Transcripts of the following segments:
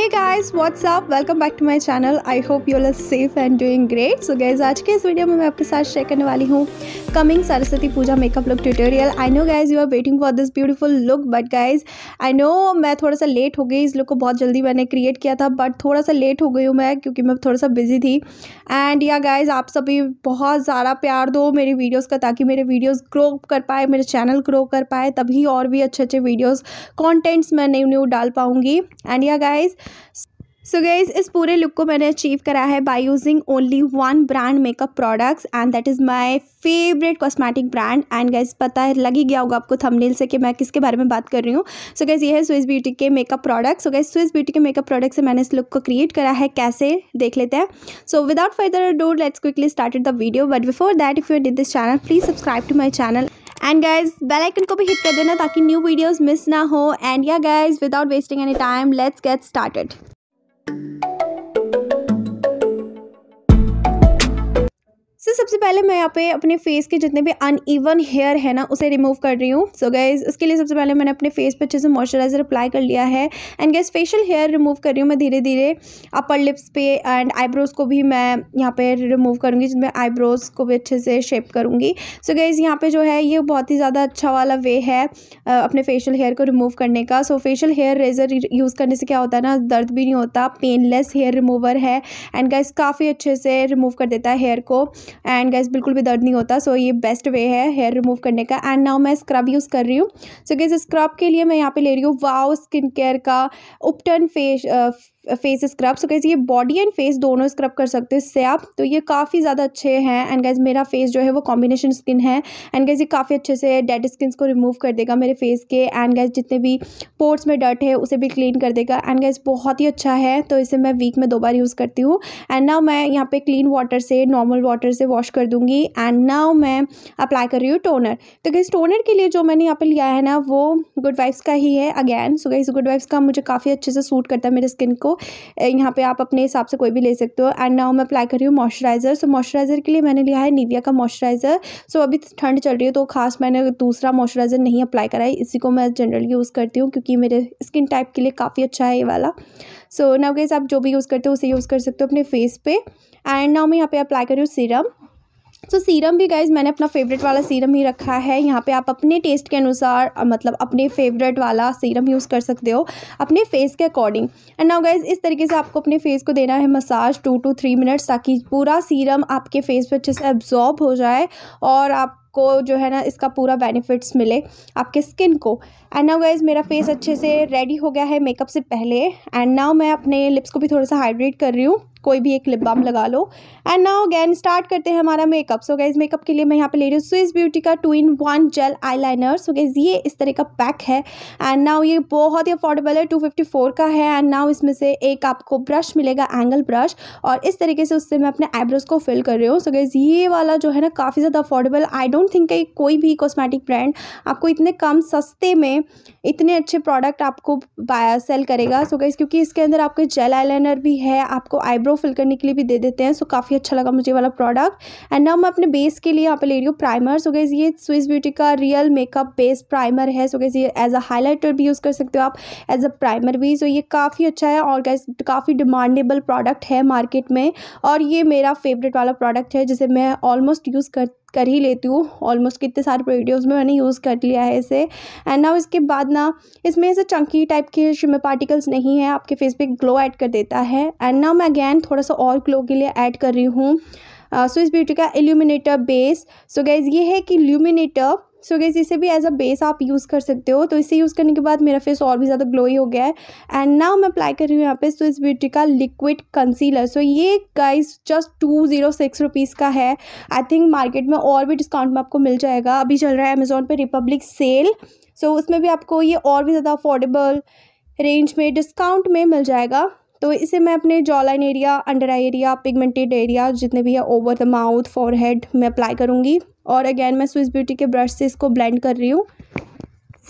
Hey guys what's up welcome back to my channel I hope you are safe and doing great so guys आज के इस video में मैं आपके साथ शेयर करने वाली हूँ coming Saraswati Puja makeup look tutorial I know guys you are waiting for this beautiful look but guys I know मैं थोड़ा सा लेट हो गई इस लुक को बहुत जल्दी मैंने क्रिएट किया था बट थोड़ा सा लेट हो गई हूँ मैं क्योंकि मैं थोड़ा सा बिज़ी थी. एंड या गाइज़ आप सभी बहुत ज़्यादा प्यार दो मेरी वीडियोज़ का ताकि मेरे वीडियोज़ ग्रो कर पाए, मेरे चैनल ग्रो कर पाए, तभी और भी अच्छे अच्छे वीडियोज़ कॉन्टेंट्स मैं न्यू न्यू डाल पाऊँगी. And yeah guys so so guys इस पूरे लुक को मैंने अचीव करा है by using only one brand makeup products and that is my favourite cosmetic brand and guys पता है, लग ही गया होगा आपको थंबनेल से कि मैं किसके बारे में बात कर रही हूँ। सो गैस ये है स्विस ब्यूटी के makeup products so guys Swiss Beauty के मेकअप प्रोडक्ट से मैंने इस लुक को क्रिएट करा है। कैसे? देख लेते हैं। So without further do let's quickly started the video but before that if you did this channel please subscribe to my channel and guys bell icon को भी हिट कर देना ताकि न्यू वीडियोज़ मिस ना हो. And yeah guys without wasting any time let's get started so so, सबसे पहले मैं यहाँ पे अपने फेस के जितने भी अनइवन हेयर है ना उसे रिमूव कर रही हूँ। सो गैस इसके लिए सबसे पहले मैंने अपने फेस पे अच्छे से मॉइस्चराइजर अप्लाई कर लिया है। And guys facial hair remove कर रही हूँ मैं धीरे धीरे अपर लिप्स पे एंड आईब्रोज़ को भी मैं यहाँ पे रिमूव करूँगी जिसमें आईब्रोज़ को भी अच्छे से शेप करूँगी। सो गैस यहाँ पर जो है ये बहुत ही ज़्यादा अच्छा वाला वे है अपने फेशियल हेयर को रिमूव करने का। So facial hair razor use करने से क्या होता है ना दर्द भी नहीं होता पेनलेस हेयर रिमूवर है। एंड गैस काफ़ी अच्छे से रिमूव कर देता है हेयर को। एंड गैस बिल्कुल भी दर्द नहीं होता सो so ये बेस्ट वे है हेयर रिमूव करने का। एंड नाउ मैं स्क्रब यूज़ कर रही हूँ। सो गैस स्क्रब के लिए मैं यहाँ पे ले रही हूँ वाओ स्किन केयर का उपटन फेस फेस स्क्रब सो कैसे ये बॉडी एंड फेस दोनों स्क्रब कर सकते हैं इससे आप तो ये काफ़ी ज़्यादा अच्छे हैं। एंड गैस मेरा फेस जो है वो कॉम्बिनेशन स्किन है। एंड गैस ये काफ़ी अच्छे से डेड स्किन को रिमूव कर देगा मेरे फेस के। एंड गैस जितने भी पोर्ट्स में डर्ट है, उसे भी क्लीन कर देगा। एंड गैस बहुत ही अच्छा है। तो इसे मैं वीक में दो बार यूज़ करती हूँ। एंड नाउ मैं यहाँ पे क्लीन वाटर से नॉर्मल वाटर से वॉश कर दूँगी। एंड नाउ मैं अप्लाई कर रही हूँ टोनर तो गैस टोनर के लिए जो मैंने यहाँ पर लिया है ना, वो गुड वाइफ्स का ही है again so guys good wipes का मुझे काफ़ी अच्छे से सूट करता है मेरे स्किन को। यहाँ पे आप अपने हिसाब से कोई भी ले सकते हो। एंड नाउ मैं अप्लाई कर रही हूँ मॉइस्चराइज़र सो मॉइस्चराइज़र के लिए मैंने लिया है निविया का मॉइस्चराइज़र सो so, अभी ठंड चल रही है तो खास मैंने दूसरा मॉइस्चराइज़र नहीं अप्लाई करा है। इसी को मैं जनरली यूज़ करती हूँ क्योंकि मेरे स्किन टाइप के लिए काफ़ी अच्छा है ये वाला। सो नाउ गेस आप जो भी यूज़ करते हो उसे यूज़ कर सकते हो अपने फेस पे। एंड नाउ मैं यहाँ पे अप्लाई कर रही हूँ सीरम सो so, सीरम भी गाइज़ मैंने अपना फेवरेट वाला सीरम ही रखा है। यहाँ पे आप अपने टेस्ट के अनुसार मतलब अपने फेवरेट वाला सीरम यूज़ कर सकते हो अपने फेस के अकॉर्डिंग एंड नाउ गाइज़ इस तरीके से आपको अपने फेस को देना है massage two to three minutes ताकि पूरा सीरम आपके फेस पर अच्छे से एब्जॉर्ब हो जाए और आप को जो है ना इसका पूरा बेनिफिट्स मिले आपके स्किन को। एंड नाउ गाइज़ मेरा फेस अच्छे से रेडी हो गया है मेकअप से पहले। एंड नाउ मैं अपने लिप्स को भी थोड़ा सा हाइड्रेट कर रही हूँ। कोई भी एक लिप बाम लगा लो। एंड नाउ अगैन स्टार्ट करते हैं हमारा मेकअप सो गैज़ मेकअप के लिए मैं यहाँ पे ले रही हूँ स्विस ब्यूटी का two in one gel eyeliner so guys ये इस तरह का पैक है। एंड नाउ ये बहुत ही अफोर्डेबल है। टू फिफ्टी फोर का है। एंड नाउ इसमें से एक आपको ब्रश मिलेगा एंगल ब्रश और इस तरीके से उससे मैं अपने आईब्रोज को फिल कर रही हूँ। सो गैज़ ये वाला जो है ना काफ़ी ज़्यादा अफोर्डेबल आई डोंट थिंक कि कोई भी कॉस्मेटिक ब्रांड आपको इतने कम सस्ते में इतने अच्छे प्रोडक्ट आपको सेल करेगा। सो गैज़ क्योंकि इसके अंदर आपको जेल आई भी है, आपको आईब्रो फिल करने के लिए भी दे देते हैं। सो काफ़ी अच्छा लगा मुझे वाला प्रोडक्ट एंड नाउ मैं अपने बेस के लिए यहाँ पे ले रही हूँ प्राइमर सो गैस ये स्विस ब्यूटी का रियल मेकअप बेस प्राइमर है। सो गैस ये एज अ हाईलाइटर भी यूज़ कर सकते हो आप एज अ प्राइमर भी। सो ये काफ़ी अच्छा है और गैस काफ़ी डिमांडेबल प्रोडक्ट है मार्केट में। और ये मेरा फेवरेट वाला प्रोडक्ट है, जिसे मैं ऑलमोस्ट यूज़ कर कर ही लेती हूँ। ऑलमोस्ट कितने सारे वीडियोज़ में मैंने यूज़ कर लिया है इसे। एंड ना इसके बाद ना, इसमें ऐसे चंकी टाइप के शिमर पार्टिकल्स नहीं है, आपके फेस पे ग्लो ऐड कर देता है। एंड ना मैं अगैन थोड़ा सा और ग्लो के लिए ऐड कर रही हूँ। सो इस ब्यूटी का एल्यूमिनेटर बेस सो गैज़ ये है कि ल्यूमिनेटर सो गैस इसे भी एज अ बेस आप यूज़ कर सकते हो। तो इसे यूज़ करने के बाद मेरा फेस और भी ज़्यादा ग्लोई हो गया है। एंड नाउ मैं अप्लाई कर रही हूँ यहाँ पे। सो इस ब्यूटी का लिक्विड कंसीलर सो ये guys just two zero six rupees का है। आई थिंक मार्केट में और भी डिस्काउंट में आपको मिल जाएगा। अभी चल रहा है अमेज़ोन पर रिपब्लिक सेल सो उसमें भी आपको ये और भी ज़्यादा अफोर्डेबल रेंज में डिस्काउंट में मिल जाएगा। तो इसे मैं अपने jawline area under eye area pigmented area जितने भी है over the mouth forehead में अप्लाई करूँगी। और अगेन मैं स्विस ब्यूटी के ब्रश से इसको ब्लेंड कर रही हूँ।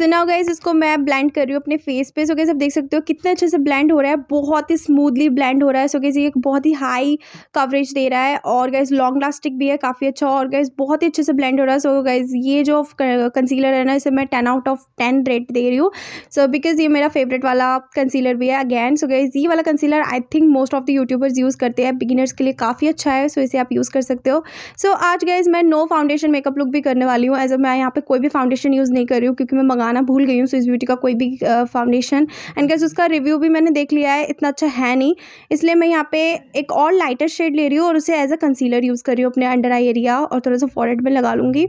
सो नाउ गाइज़ इसको मैं ब्लेंड कर रही हूँ अपने फेस पे. सो गाइज़ आप देख सकते हो कितने अच्छे से ब्लेंड हो रहा है. बहुत ही स्मूथली ब्लेंड हो रहा है. सो गाइज़ ये बहुत ही हाई कवरेज दे रहा है. और गाइज़ लॉन्ग लास्टिक भी है. काफ़ी अच्छा. और गाइज़ बहुत ही अच्छे से ब्लेंड हो रहा है. सो गाइज़ ये जो कंसीलर है ना, इसे मैं ten out of ten rate दे रही हूँ. सो बिकॉज़ ये मेरा फेवरेट वाला कंसीलर भी है अगैन सो गाइज़ ये वाला concealer I think most of the YouTubers use करते हैं. बिगिनर्स के लिए काफ़ी अच्छा है. सो इसे आप यूज़ कर सकते हो. सो आज गाइज़ मैं नो फाउंडेशन मेकअप लुक भी करने वाली हूँ. एज अ मैं यहाँ पर कोई भी फाउंडेशन यूज़ नहीं कर रही हूँ, क्योंकि मैं मंगाना भूल गई हूँ स्विस ब्यूटी का कोई भी फाउंडेशन एंड गैस उसका रिव्यू भी मैंने देख लिया है, इतना अच्छा है नहीं. इसलिए मैं यहाँ पे एक और लाइटर शेड ले रही हूँ और उसे एज अ कंसीलर यूज़ कर रही हूँ अपने अंडर आई एरिया और थोड़ा सा फॉरहेड में लगा लूँगी.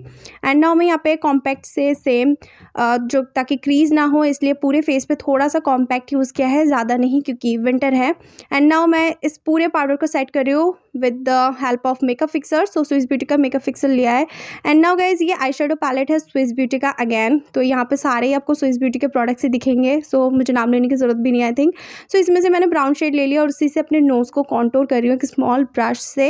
एंड नाउ मैं यहाँ पे कॉम्पैक्ट से सेम जो ताकि क्रीज ना हो, इसलिए पूरे फेस पे थोड़ा सा कॉम्पैक्ट यूज़ किया है, ज़्यादा नहीं क्योंकि विंटर है. एंड नाउ मैं इस पूरे पाउडर को सेट कर रही हूँ with the help of makeup fixer so Swiss Beauty का मेकअप फिक्सर लिया है. एंड नाउ गाइज़ ये आई शेडो पैलेट है स्विस ब्यूटी का अगैन तो यहाँ पे सारे ही आपको स्विस ब्यूटी के प्रोडक्ट्स ही दिखेंगे. सो so, मुझे नाम लेने की ज़रूरत भी नहीं आई थिंक सो इसमें से मैंने ब्राउन शेड ले लिया और उसी से अपने नोज़ को कॉन्टोर कर रही हूँ एक स्मॉल ब्रश से.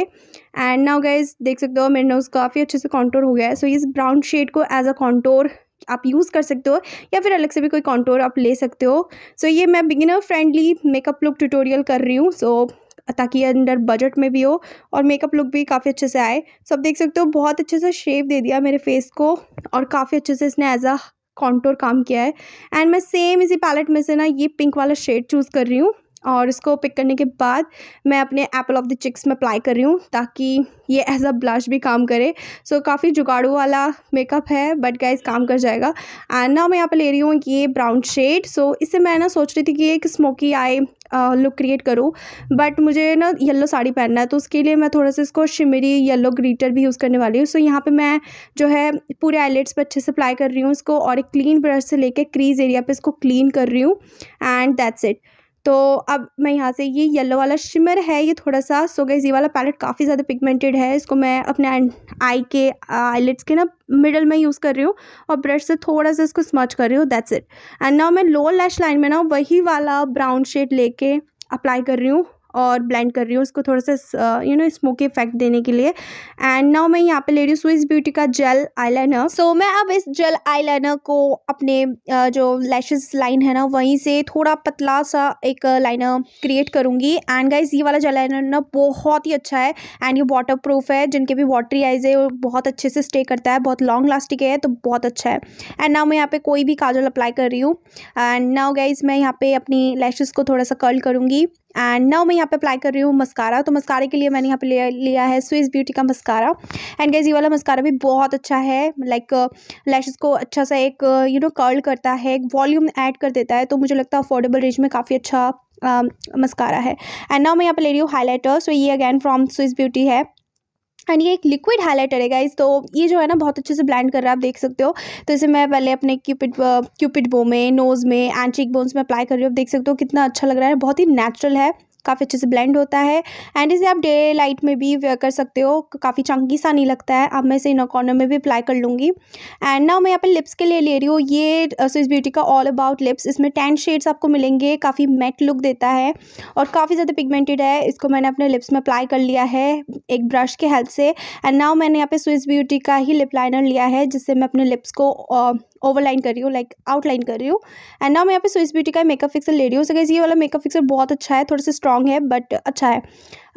एंड नाउ गाइज़ देख सकते हो मेरे नोज़ काफ़ी अच्छे से कॉन्टोर हो गया है. सो so, इस ब्राउन शेड को एज अ कॉन्टोर आप यूज़ कर सकते हो या फिर अलग से भी कोई कॉन्टोर आप ले सकते हो. सो so, ये मैं beginner friendly makeup look tutorial कर रही हूँ. सो so, ताकि अंडर बजट में भी हो और मेकअप लुक भी काफ़ी अच्छे से आए। सो आप देख सकते हो, बहुत अच्छे से शेप दे दिया मेरे फेस को और काफ़ी अच्छे से इसने एज अ कॉन्टोर काम किया है। एंड मैं सेम इसी पैलेट में से ना ये पिंक वाला शेड चूज़ कर रही हूँ। और इसको पिक करने के बाद मैं अपने एप्पल ऑफ़ द चिक्स में अप्लाई कर रही हूँ ताकि ये एज अ ब्लश भी काम करे। सो so, काफ़ी जुगाड़ू वाला मेकअप है बट गाइस काम कर जाएगा। एंड ना मैं यहाँ पे ले रही हूँ ये ब्राउन शेड सो इससे मैं ना सोच रही थी कि एक स्मोकी आई लुक क्रिएट करूँ बट मुझे ना येलो साड़ी पहनना है तो उसके लिए मैं थोड़ा सा इसको शिमरी येलो ग्रीटर भी यूज़ करने वाली हूँ। सो so, यहाँ पे मैं जो है पूरे आईलेट्स पे अच्छे से अप्लाई कर रही हूँ इसको और एक क्लीन ब्रश से लेके क्रीज एरिया पे इसको क्लीन कर रही हूँ। एंड दैट्स इट तो अब मैं यहाँ से, ये येलो वाला शिमर है, ये थोड़ा सा सो गई ये वाला पैलेट काफ़ी ज़्यादा पिगमेंटेड है। इसको मैं अपने आई के आईलेट्स के ना मिडल में यूज़ कर रही हूँ और ब्रश से थोड़ा सा इसको स्मच कर रही हूँ दैट्स इट एंड नाउ मैं लोअर लैश लाइन में ना वही वाला ब्राउन शेड लेके अप्लाई कर रही हूँ। और ब्लेंड कर रही हूँ उसको थोड़ा सा यू नो स्मोकी इफ़ेक्ट देने के लिए। एंड नाउ मैं यहाँ पे ले रही हूँ स्विस ब्यूटी का जेल आईलाइनर सो मैं अब इस जेल आईलाइनर को अपने uh, जो लैशेस लाइन है ना वहीं से थोड़ा पतला सा एक लाइनर क्रिएट करूँगी। एंड गाइज़ ये वाला जेल लाइनर ना बहुत ही अच्छा है। एंड ये वाटर प्रूफ है जिनके भी वाटरी आइज़ है बहुत अच्छे से स्टे करता है। बहुत लॉन्ग लास्टिक है तो बहुत अच्छा है। एंड नाउ मैं यहाँ पे कोई भी काजल अप्लाई कर रही हूँ। एंड नाउ गाइज़ मैं यहाँ पे अपनी लैशेस को थोड़ा सा कर्ल करूँगी। एंड नाउ मैं यहाँ पे अप्लाई कर रही हूँ मस्कारा तो मस्कारे के लिए मैंने यहाँ पे लिया लिया है स्विस ब्यूटी का मस्कारा एंड ये वाला मस्कारा भी बहुत अच्छा है। लाइक लैशेस को अच्छा सा एक यू नो कर्ल करता है, एक वॉल्यूम ऐड कर देता है। तो मुझे लगता है अफोर्डेबल रेंज में काफ़ी अच्छा मस्कारा है। एंड नाउ मैं यहाँ पे ले रही हूँ हाईलाइटर सो ये अगैन फ्रॉम स्विस ब्यूटी है। एंड ये एक लिक्विड हाईलाइटर है गाइज़ तो ये जो है ना, बहुत अच्छे से ब्लेंड कर रहा है, आप देख सकते हो। तो इसे मैं पहले अपने क्यूपिड क्यूपिड बो में नोज़ में एंड चीक बोन्स में अप्लाई कर रही हूँ। आप देख सकते हो कितना अच्छा लग रहा है, बहुत ही नेचुरल है। काफ़ी अच्छे से ब्लेंड होता है। एंड इसे आप डे लाइट में भी वेयर कर सकते हो। काफ़ी चंकी सा नहीं लगता है। अब मैं इसे इन कॉर्नर में भी अप्लाई कर लूँगी। एंड ना मैं यहाँ पर लिप्स के लिए ले रही हूँ। ये स्विस ब्यूटी का ऑल अबाउट लिप्स इसमें टेन शेड्स आपको मिलेंगे। काफ़ी मेट लुक देता है। और काफ़ी ज़्यादा पिगमेंटेड है। इसको मैंने अपने लिप्स में अप्लाई कर लिया है एक ब्रश के हेल्प से। एंड नाउ मैंने यहाँ पे स्विस ब्यूटी का ही लिप लाइनर लिया है, जिससे मैं अपने लिप्स को ओवरलाइन कर रही हूँ लाइक आउटलाइन कर रही हूँ। एंड ना मैं यहाँ पे स्विस ब्यूटी का मेकअप फिक्सर ले रही हूँ। सो ये वाला मेकअप फिक्सर बहुत अच्छा है। थोड़ा सा स्ट्रॉन्ग है बट अच्छा है।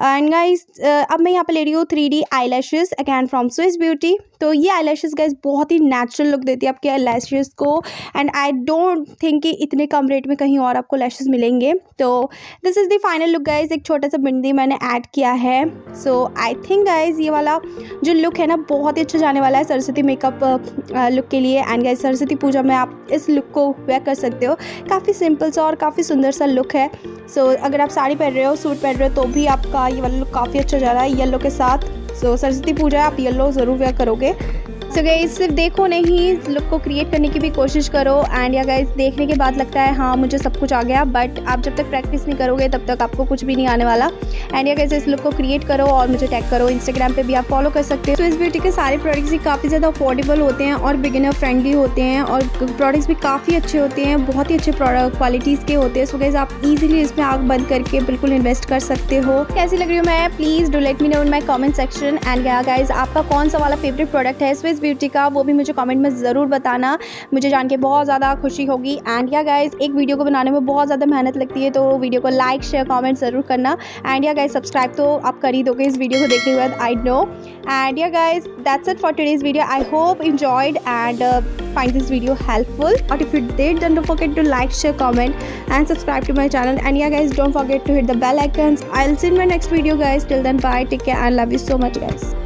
एंड गाइस uh, अब मैं यहाँ पे ले रही हूँ three D eyelashes again from Swiss Beauty तो ये आई लैशेज़ गाइस बहुत ही नेचुरल लुक देती है आपके आई लैशेज़ को. एंड आई डोंट थिंक कि इतने कम रेट में कहीं और आपको लैशेज़ मिलेंगे. तो this is the final look guys एक छोटा सा बिंदी मैंने ऐड किया है. सो आई थिंक गाइज़ ये वाला जो लुक है ना बहुत ही अच्छा जाने वाला है सरस्वती मेकअप लुक के लिए. एंड गाइज़ सरस्वती पूजा में आप इस लुक को वेयर कर सकते हो. काफ़ी सिंपल सा और काफ़ी सुंदर सा लुक है. सो so, अगर आप साड़ी पहन रहे हो सूट पहन रहे हो तो भी आपका ये वाला लुक काफ़ी अच्छा जा रहा है येलो के साथ। सो सरस्वती पूजा आप येलो ज़रूर वेयर करोगे। सो so गई सिर्फ़ देखो नहीं लुक को क्रिएट करने की भी कोशिश करो एंड या गाइज़ देखने के बाद लगता है हाँ मुझे सब कुछ आ गया बट आप जब तक प्रैक्टिस नहीं करोगे, तब तक आपको कुछ भी नहीं आने वाला। एंड या गाइज़ इस लुक को क्रिएट करो और मुझे टैग करो इंस्टाग्राम पे भी, आप फॉलो कर सकते हो। तो इस ब्यूटी के सारे प्रोडक्ट्स भी काफ़ी ज़्यादा अफोर्डेबल होते हैं और बिगिनर फ्रेंडली होते हैं और प्रोडक्ट्स भी काफ़ी अच्छे होते हैं, बहुत ही अच्छे प्रोडक्ट क्वालिटीज़ के होते हैं। सो गाइज़ आप ईजिली इसमें आग बंद करके बिल्कुल इन्वेस्ट कर सकते हो। कैसी लग रही हूँ मैं? Please do let me know in my comment section and guys आपका कौन सा वाला फेवरेट प्रोडक्ट है? स्विस ब्यूटी का वो भी मुझे कमेंट में ज़रूर बताना मुझे जान के बहुत ज़्यादा खुशी होगी एंड या गाइज़ एक वीडियो को बनाने में बहुत ज़्यादा मेहनत लगती है तो वीडियो को लाइक शेयर कॉमेंट ज़रूर करना एंड या गाइज़ सब्सक्राइब तो आप कर ही दोगे इस वीडियो को देखने के बाद I know and yeah guys that's it for today's video I hope and uh, find this video helpful or if you did then don't forget to like share comment and subscribe to my channel and yeah guys don't forget to hit the bell icons i'll see in my next video guys till then bye take care and love you so much guys